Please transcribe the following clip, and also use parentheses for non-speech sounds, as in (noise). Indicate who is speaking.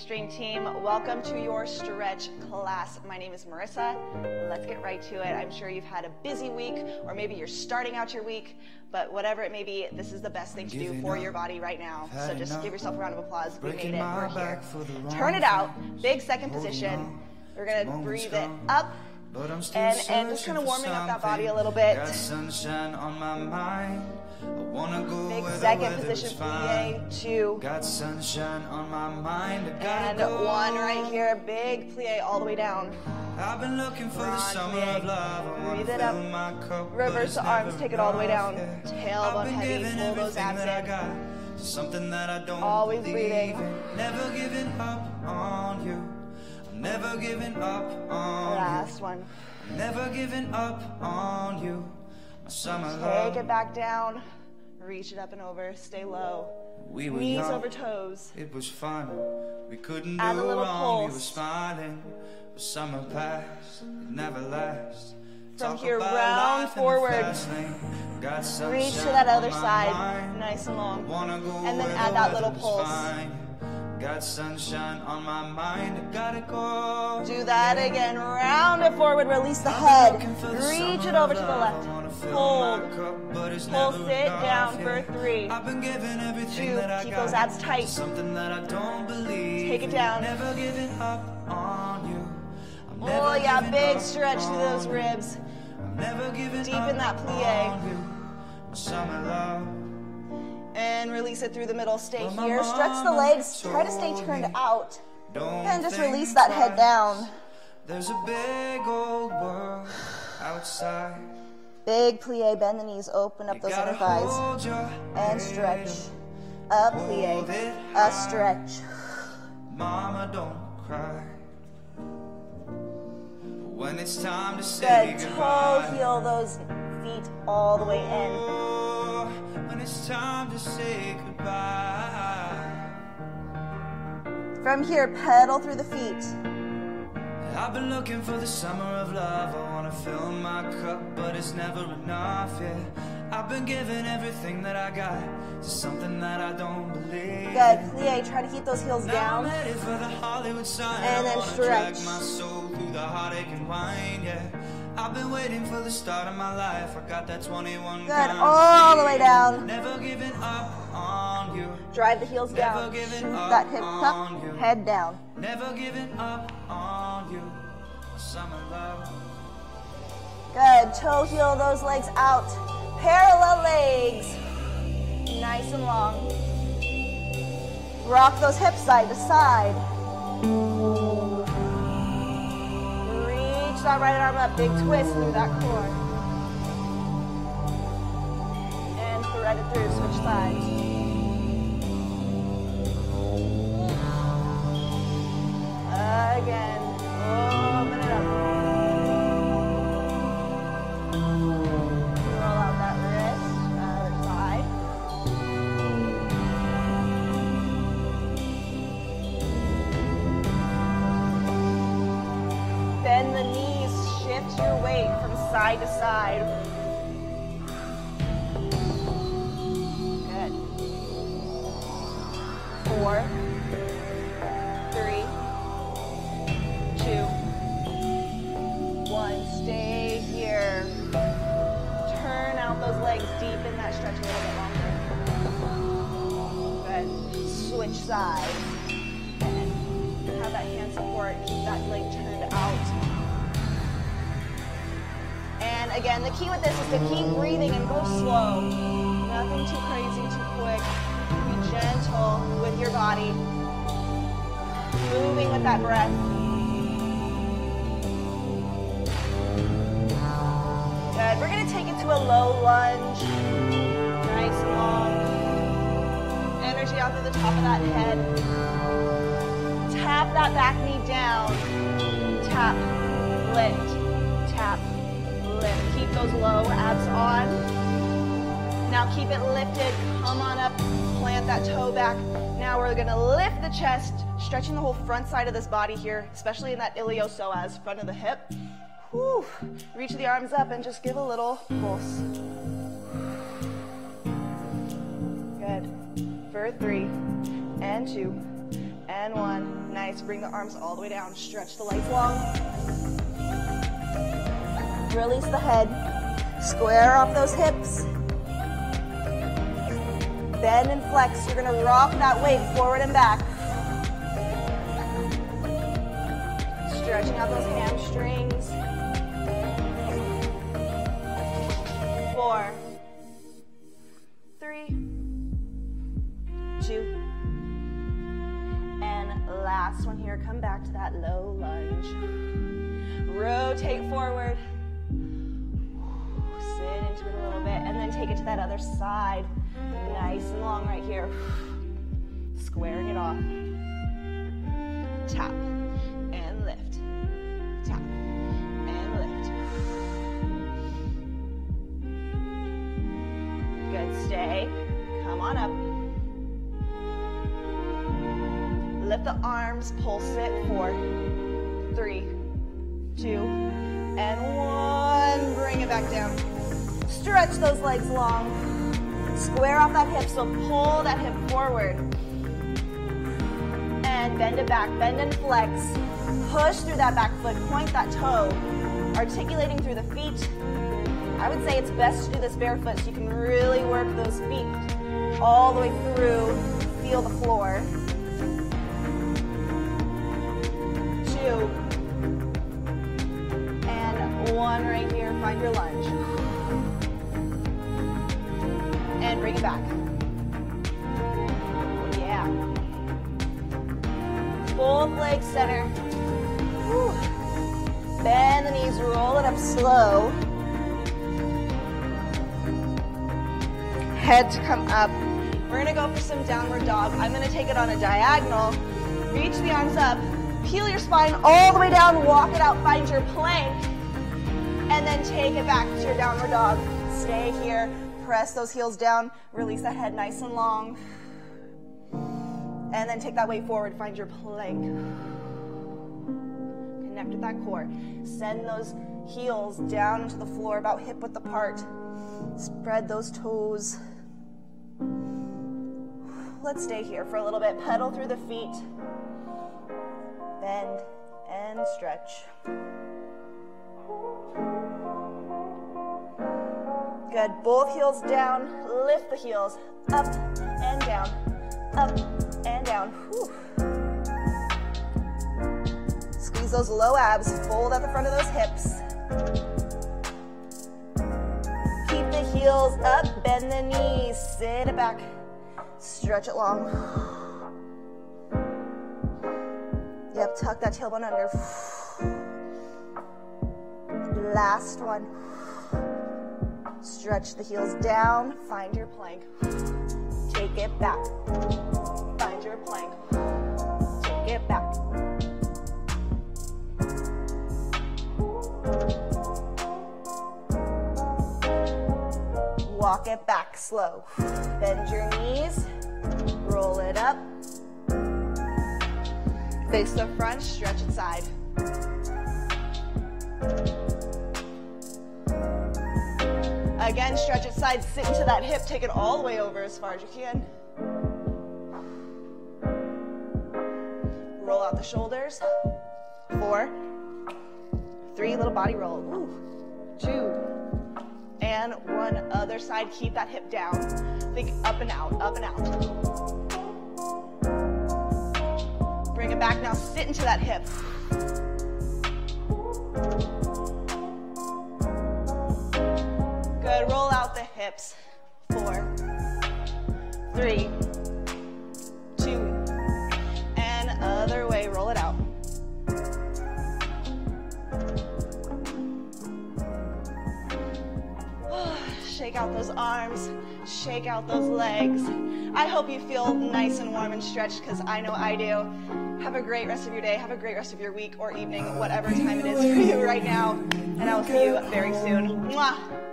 Speaker 1: Extreme team. Welcome to your stretch class. My name is Marissa. Let's get right to it. I'm sure you've had a busy week, or maybe you're starting out your week, but whatever it may be, this is the best thing to do for your body right now. So just give yourself a round of applause. We made it. We're here. Turn it out. Big second position. We're going to breathe it up. And, and just kind of warming up that body a little bit. Got sunshine on my mind. I wanna go Big second position plie, two. Got sunshine on my mind. And go. one right here, big plie all the way down. I've been looking for the summer of love. Breathe it up. Reverse the arms, take it all the way down. Tailbone heavy, pull those abs in. Something that I don't Always breathing. Never giving up on you. Never giving up on Last you. one. never giving up on you. summer Take it back down. Reach it up and over. Stay low. We were Knees young. over toes. It was fun. We couldn't Add do a little wrong. Pulse. We were smiling. But summer passed. It never lasts. From Talk here, round forward. Reach to that other side. Mind. Nice and long. And then add that little pulse. Fine. Got sunshine on my mind, I gotta go. Do that again. Round it forward, release the head. Reach it over to the left. Hold. Pull, sit down for three. Two, keep those abs tight. Something that I don't believe. Take it down. Never giving up on you. Oh yeah, big stretch through those ribs. Deepen that plie. And release it through the middle. Stay here. Stretch the legs. Try to stay turned out. And just release that head down. There's a big old world outside. Big plie. Bend the knees. Open up those inner thighs. And stretch. A plie. A stretch. Mama, don't cry. When it's time to say Good. Toe heel those feet all the way in it's time to say goodbye. From here, pedal through the feet. I've been looking for the summer of love. I wanna fill my cup, but it's never enough, yeah. I've been giving everything that I got to something that I don't believe. Good, plie. Try to keep those heels down. The and then stretch. my soul through the heartache and wine, yeah. I've been waiting for the start of my life. I got that 21 Good, all the way down. Never giving up on you. Drive the heels Never down. That hip up, you. head down. Never giving up on you. Summer love. Good. Toe heel those legs out. Parallel legs. Nice and long. Rock those hips side to side. That right arm up, big twist through that core. And thread it through, switch sides. Again, open side to side. Good. Four, three, two, one. Stay here. Turn out those legs deep in that stretch a little bit longer. Good. Switch sides. Again, the key with this is to keep breathing and go slow. Nothing too crazy, too quick. Be gentle with your body. Moving with that breath. Good. We're going to take it to a low lunge. Nice long. Energy out through the top of that head. Tap that back knee down. Tap, lift, low abs on. Now keep it lifted. Come on up. Plant that toe back. Now we're going to lift the chest, stretching the whole front side of this body here, especially in that iliopsoas, front of the hip. Whew. Reach the arms up and just give a little pulse. Good. For three, and two, and one. Nice, bring the arms all the way down. Stretch the legs long. Release the head. Square off those hips. Bend and flex. You're gonna rock that weight forward and back. Stretching out those hamstrings. Four, three, two, and last one here. Come back to that low lunge. Rotate forward. Into it a little bit, and then take it to that other side. Nice and long right here. (sighs) Squaring it off. Tap and lift. Tap and lift. Good, stay. Come on up. Lift the arms, pulse it. Four, three, two, and one. Bring it back down. Stretch those legs long. Square off that hip, so pull that hip forward. And bend it back, bend and flex. Push through that back foot, point that toe. Articulating through the feet. I would say it's best to do this barefoot so you can really work those feet all the way through, feel the floor. Two. And one right here, find your lunge and bring it back. Oh, yeah. Both legs center. Whew. Bend the knees, roll it up slow. Head to come up. We're gonna go for some downward dog. I'm gonna take it on a diagonal. Reach the arms up. Peel your spine all the way down. Walk it out. Find your plank. And then take it back to your downward dog. Stay here press those heels down, release that head nice and long. And then take that weight forward, find your plank. Connect with that core. Send those heels down into the floor, about hip width apart. Spread those toes. Let's stay here for a little bit. Pedal through the feet. Bend and stretch. Good. Both heels down. Lift the heels up and down. Up and down. Whew. Squeeze those low abs. Fold at the front of those hips. Keep the heels up. Bend the knees. Sit it back. Stretch it long. Yep, tuck that tailbone under. Last one. Stretch the heels down, find your plank. Take it back. Find your plank. Take it back. Walk it back slow. Bend your knees, roll it up. Face the front, stretch it side. Again, stretch it side, sit into that hip, take it all the way over as far as you can. Roll out the shoulders. Four, three, little body roll. Ooh, two, and one other side. Keep that hip down. Think up and out, up and out. Bring it back now, sit into that hip. Good, roll out the hips. Four, three, two, and other way, roll it out. (sighs) Shake out those arms, shake out those legs. I hope you feel nice and warm and stretched because I know I do. Have a great rest of your day. Have a great rest of your week or evening, whatever time it is for you (laughs) right now. And I will see you very soon. Mwah.